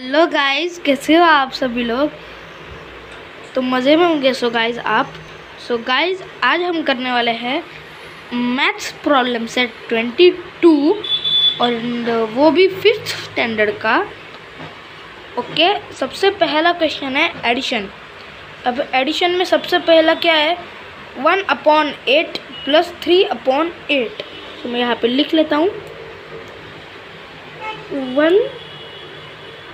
Hello guys कैसे हो आप सभी लोग? तो मज़े में होंगे सो गाइस आप? सो गाइस आज हम करने वाले हैं maths problem set twenty two और वो भी फिफ्थ स्टैंडर्ड का। ओके सबसे पहला क्वेश्चन है एडिशन अब एडिशन में सबसे पहला क्या है? One upon eight plus three upon eight तो मैं यहाँ पे लिख लेता हूँ. One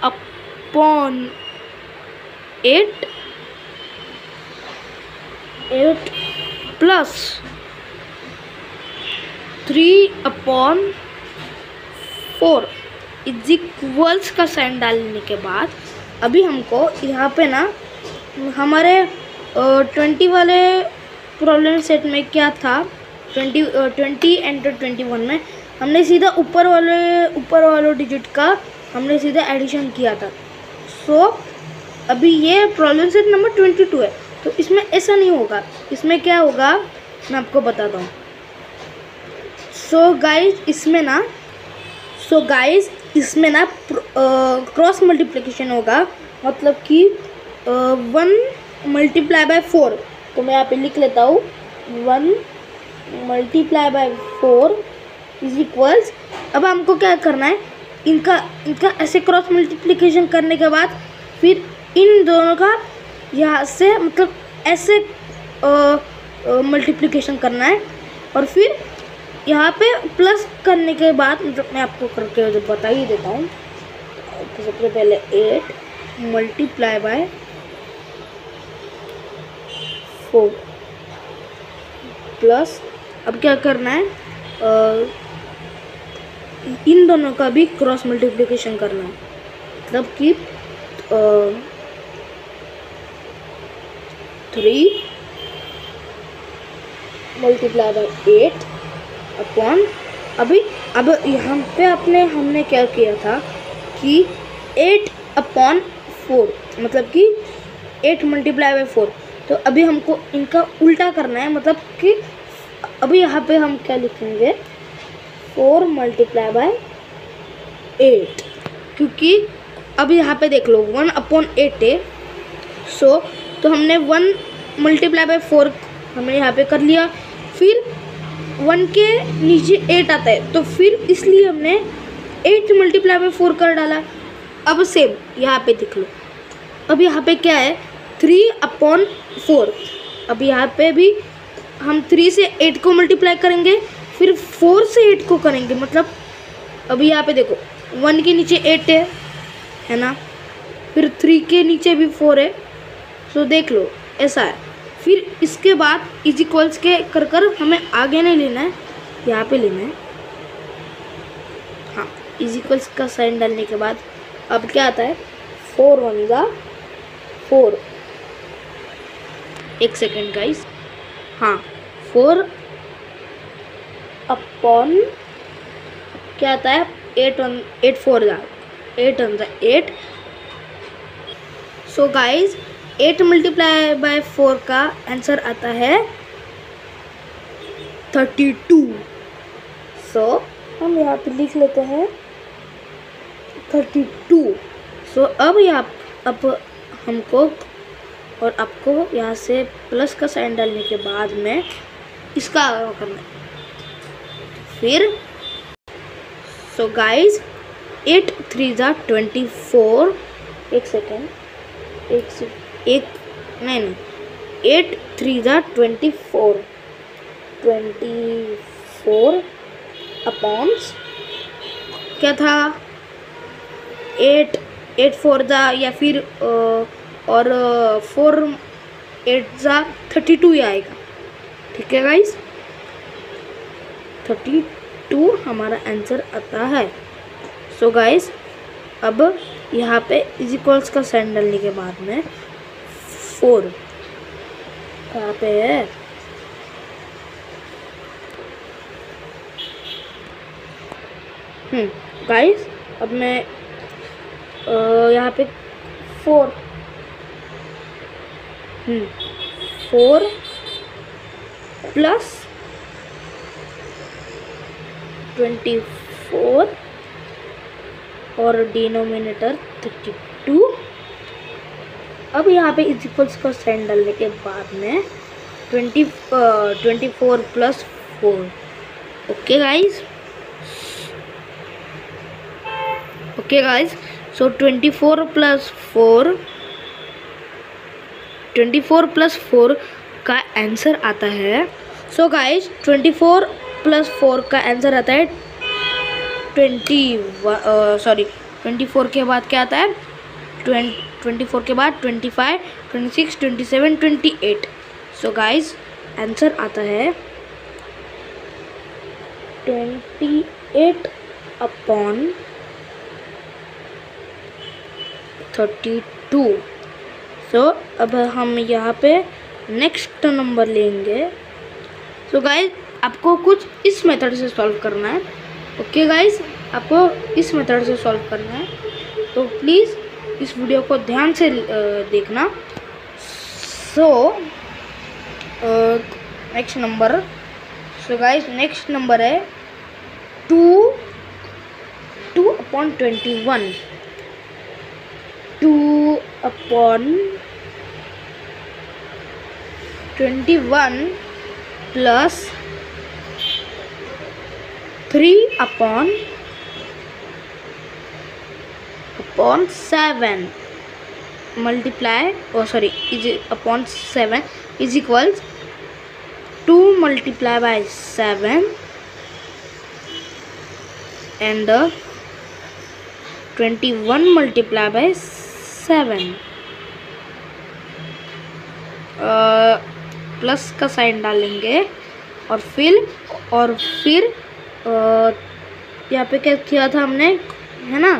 upon eight eight plus three upon four is equals का साइन डालने के बाद, अभी हमको यहाँ पे ना, हमारे ट्वेंटी वाले प्रॉब्लम सेट में क्या था? Twenty twenty and twenty one में, हमने सीधा ऊपर वाले ऊपर वाले डिजिट का हमने सीधा एडिशन किया था। सो so, अभी ये problem set number twenty two है। तो इसमें ऐसा नहीं होगा। इसमें क्या होगा? मैं आपको बताता हूँ। सो गाइस इसमें ना सो so, गाइस इसमें ना क्रॉस मल्टीप्लिकेशन होगा। मतलब कि वन मल्टीप्लाई बाय फोर तो मैं यहाँ पे लिख लेता हूँ। One multiply by four is equals अब हमको क्या करना है? इनका इनका ऐसे क्रॉस मल्टीप्लिकेशन करने के बाद फिर इन दोनों का यहाँ से मतलब ऐसे मल्टीप्लिकेशन करना है। और फिर यहाँ पे प्लस करने के बाद मतलब मैं आपको करके जो बता ही देता हूँ तो सबसे पहले eight multiply by four plus अब क्या करना है? आ, इन दोनों का भी क्रॉस मल्टीप्लिकेशन करना। है मतलब कि three multiply by eight upon अभी, अब यहाँ पे अपने, हमने क्या किया था कि एट अपॉन फोर मतलब कि एट मल्टीप्लाई बाई फोर तो अभी हमको इनका उल्टा करना है मतलब कि अभी यहाँ पे हम क्या लिखेंगे? Four multiply by eight. क्योंकि अब यहाँ पे देख लो, वन अपॉन एट है। सो तो हमने वन मल्टीप्लाई बाय फोर हमने यहाँ पे कर लिया। फिर वन के नीचे एट आता है तो फिर इसलिए हमने एट मल्टीप्लाई बाय फोर कर डाला। अब सेम यहाँ पे देख लो। अब यहाँ पे क्या है? थ्री अपॉन फोर अब यहाँ पे भी हम थ्री से एट को मल्टीप्लाई करेंगे। फिर फोर से एट को करेंगे मतलब अभी यहाँ पे देखो, वन के नीचे एट है है ना? फिर थ्री के नीचे भी फोर है सो देख लो, ऐसा है। फिर इसके बाद इज़ इक्वल्स के कर कर हमें आगे नहीं लेना है, यहाँ पे लेना है। हाँ इज़ इक्वल्स का साइन डालने के बाद अब क्या आता है? फोर वन ज़ा फोर एक सेकेंड का इस हाँ फोर अपॉन क्या आता है? एट वन एट फोर जा एट वन जा eight so guys eight multiply by four का आंसर आता है थर्टी टू सो हम यहाँ पे लिख लेते हैं थर्टी टू सो अब यहाँ अब हमको और आपको यहाँ से प्लस का साइन डालने के बाद में इसका करना है। फिर। सो गाइज़ एट थ्री ज़ा ट्वेंटी फोर एक सेकेंड एक से एक नहीं नहीं। एट थ्री ज़ा twenty four twenty four upons क्या था? एट एट फोर ज़ा या फिर और फोर एट ज़ा थर्टी टू ही आएगा। ठीक है गाइज़ थर्टी टू हमारा आंसर आता है। सो so गाइस अब यहाँ पे इज़ इक्वल्स का साइन डालने के बाद में फोर कहाँ पे है? हम्म गाइस अब मैं यहाँ पे four hmm four plus twenty four और डिनोमिनेटर थर्टी टू। अब यहाँ पे इज़ इक्वल्स का साइन डालने के बाद में twenty twenty four plus four okay guys okay guys so twenty four plus four twenty four plus four का आंसर आता है। So guys twenty four plus four का आंसर आता है ट्वेंटी सॉरी ट्वेंटी फोर के बाद क्या आता है? ट्वेंटी फोर के बाद twenty five twenty six twenty seven twenty eight so guys answer आता है twenty eight upon thirty two so अब हम यहाँ पे नेक्स्ट नंबर लेंगे. सो so गाइज़ आपको कुछ इस मेथड से सॉल्व करना है। ओके गाइज़ आपको इस मेथड से सॉल्व करना है। तो प्लीज़, इस वीडियो को ध्यान से देखना। So next number so guys next number है two two upon twenty one two upon twenty one plus upon upon seven multiply oh sorry is upon seven is equals two multiply by seven and twenty one multiply by seven plus का sign डालेंगे और फिर और फिर यहाँ पे क्या किया था हमने, है ना?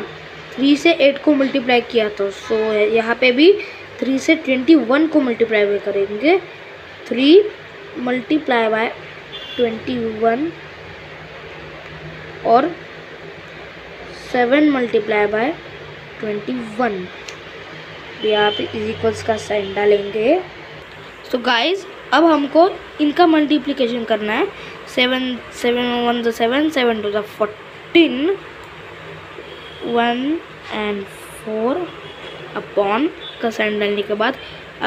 थ्री से एट को मल्टीप्लाई किया तो सो यहाँ पे भी थ्री से ट्वेंटी वन को मल्टीप्लाई भी करेंगे। Three multiply by twenty one और seven multiply by twenty one यहाँ पे इज़ इक्वल्स का साइन डालेंगे। सो so गाइस अब हमको इनका मल्टीप्लिकेशन करना है। सेवन सेवन वन द seven seven two the fourteen one and four upon का साइन डालने के बाद.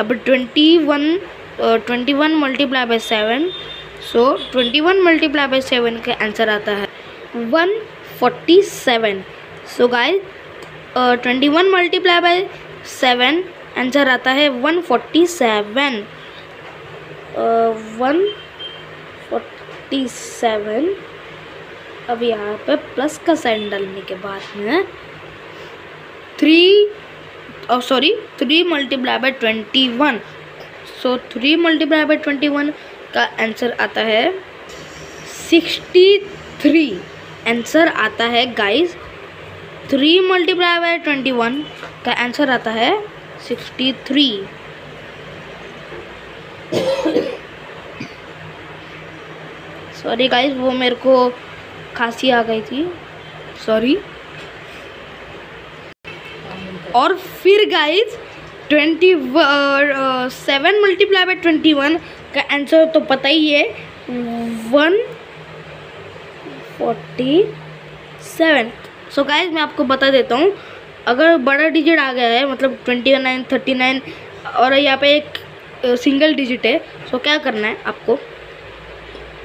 अब twenty one twenty one multiply by seven so twenty one multiply by seven का आंसर आता है. One forty seven so guys twenty one multiply by seven answer आता है one forty seven one forty seven अब यहाँ पे plus का sign डालने के बाद में थ्री और sorry three multiply by twenty one so three multiply by twenty one का आंसर आता है सिक्सटी थ्री आंसर आता है guys three multiply by twenty one का आंसर आता है सिक्सटी थ्री सॉरी गाइस वो मेरे को खांसी आ गई थी। सॉरी और फिर guys twenty seven multiply by twenty one का आंसर तो पता ही है। One forty seven so guys मैं आपको बता देता हूँ, अगर बड़ा डिजिट आ गया है मतलब ट्वेंटी नाइन थर्टी नाइन और यहाँ पे एक सिंगल डिजिट है सो क्या करना है आपको?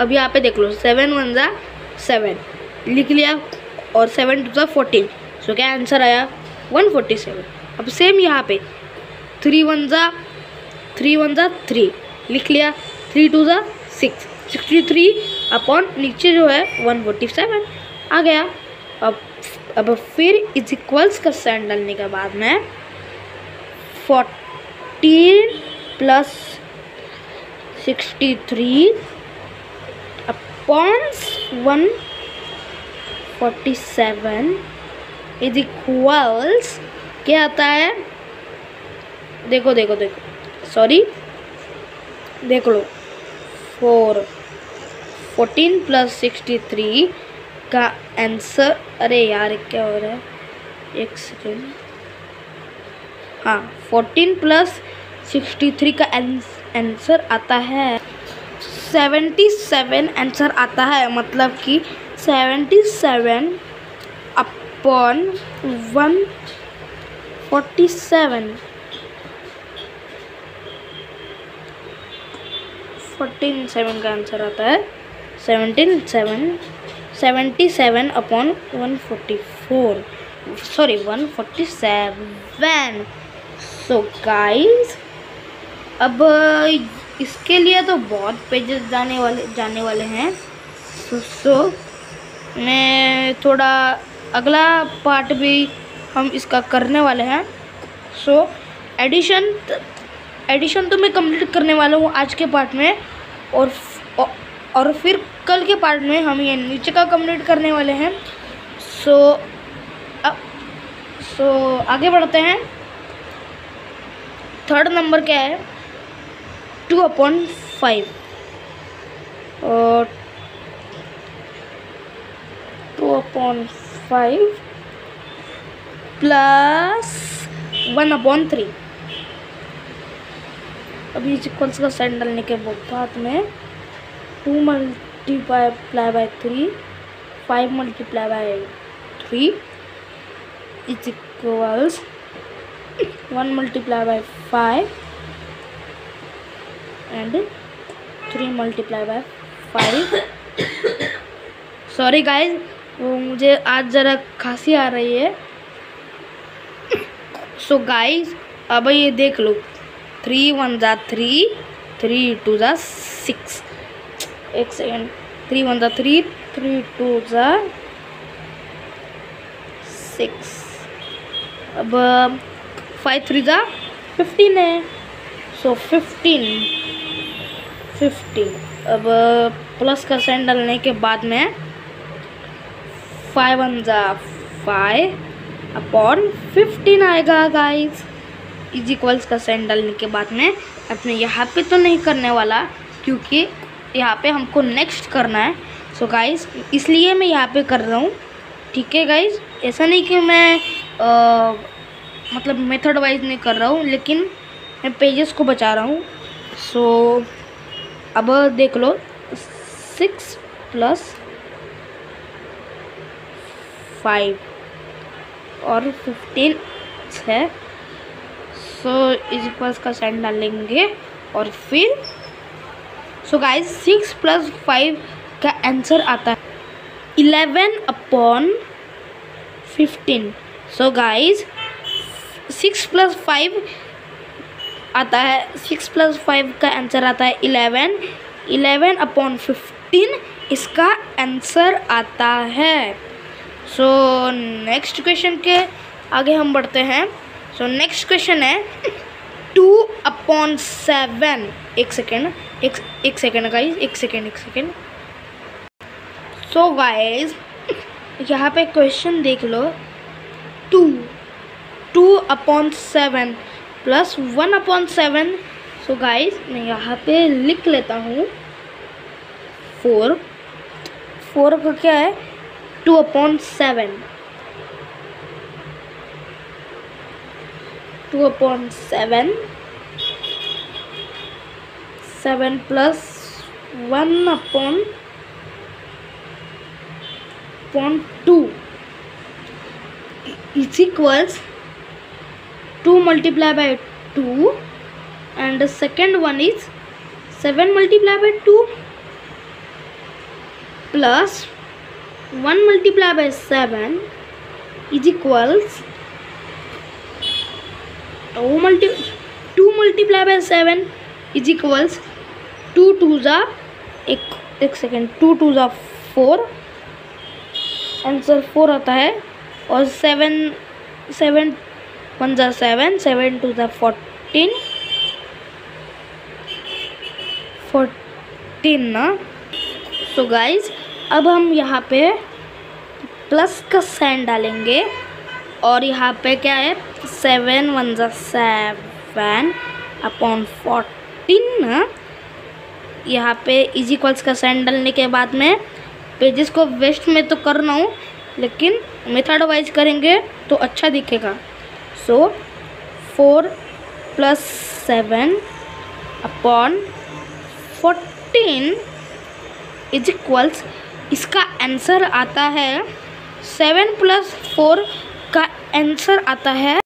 अब यहाँ पे देख लो सेवन वन ज़ा सेवन लिख लिया और सेवन टू ज़ा फोर्टीन सो क्या आंसर आया? वन फोर्टी सेवन अब सेम यहाँ पे. थ्री वन ज़ा थ्री वन ज़ा थ्री लिख लिया थ्री टू ज़ा सिक्स सिक्सटी थ्री अपॉन नीचे जो है वन फोर्टी सेवन आ गया. अब अब फिर इज़ इक्वल्स का साइन डालने के बाद में fourteen plus sixty three upons one forty seven is equals क्या आता है? देखो देखो देखो। सॉरी देख लो। Four fourteen plus sixty three का आंसर अरे यार क्या हो रहा है? एक सेकेंड हाँ फोर्टीन प्लस सिक्सटी थ्री का आंसर आता है। सेवेंटी सेवन आंसर आता है मतलब कि seventy seven upon one forty seven. Fourteen seven का आंसर आता है। Seventeen seven, seventy seven upon one forty four. Sorry, one forty seven. So guys अब इसके लिए तो बहुत पेजेस जाने वाले जाने वाले हैं। सो so, मैं थोड़ा अगला पार्ट भी हम इसका करने वाले हैं। सो एडिशन एडिशन तो मैं कंप्लीट करने वाला हूँ आज के पार्ट में। और और फिर कल के पार्ट में हम ये नीचे का कंप्लीट करने वाले हैं। सो सो आगे बढ़ते हैं। थर्ड नंबर क्या है? Two upon five. और two upon five plus one upon three. अभी इक्वल्स का साइन डालने के बाद में two multiply ply by three, five multiply by three is equals one multiply by five. And three multiply by five sorry guys वो मुझे आज ज़रा खांसी आ रही है। सो so गाइज़ अब ये देख लो। थ्री वन ज़ा थ्री थ्री टू ज़ा सिक्स एक सेकेंड थ्री वन ज़ा थ्री थ्री टू ज़ा सिक्स अब फाइव थ्री ज़ा फिफ्टीन है। सो फिफ्टीन फिफ्टीन अब प्लस का साइन डालने के बाद में फाइव वन ज़ा फाइव अपॉन फिफ्टीन आएगा गाइस इज़ इक्वल्स का साइन डालने के बाद में अपने यहाँ पे तो नहीं करने वाला क्योंकि यहाँ पे हमको नेक्स्ट करना है। सो so गाइस इसलिए मैं यहाँ पे कर रहा हूँ। ठीक है गाइस ऐसा नहीं कि मैं आ, मतलब मेथड वाइज नहीं कर रहा हूँ लेकिन मैं पेजेस को बचा रहा हूँ। सो so, अब देख लो सिक्स प्लस फाइव और फिफ्टीन है। सो इज़ इक्वल्स का साइन डालेंगे और फिर so guys six plus five का आंसर आता है। Eleven upon fifteen so guys six plus five आता है सिक्स प्लस फाइव का आंसर आता है इलेवन इलेवन अपॉन फिफ्टीन इसका आंसर आता है. सो नेक्स्ट क्वेश्चन के आगे हम बढ़ते हैं. सो नेक्स्ट क्वेश्चन है टू अपॉन सेवन एक सेकेंड एक एक सेकेंड गाइज़ एक सेकेंड एक सेकेंड सो गाइज़ यहाँ पे क्वेश्चन देख लो. Two two upon seven plus one upon seven. So guys मैं यहाँ पे लिख लेता हूँ। फोर फोर का क्या है? Two upon seven two upon seven seven plus one upon upon two is equals two multiply by two and second one is seven multiply by two plus one multiply by seven is equals two multi two multiply by seven is equals two two जा एक एक second two two जा four answer four आता है और seven seven one ज़ा seven seven two ज़ा fourteen. Fourteen ना? सो गाइज़ अब हम यहाँ पे प्लस का साइन डालेंगे। और यहाँ पे क्या है? सेवन वन ज़ा सेवन अपॉन फोर्टीन यहाँ पे इज़ इक्वल्स का साइन डालने के बाद में पेजेस को वेस्ट में तो करना हूँ, लेकिन मेथड वाइज करेंगे तो अच्छा दिखेगा। So four plus seven upon fourteen is equals इसका आंसर आता है सेवन प्लस फोर का आंसर आता है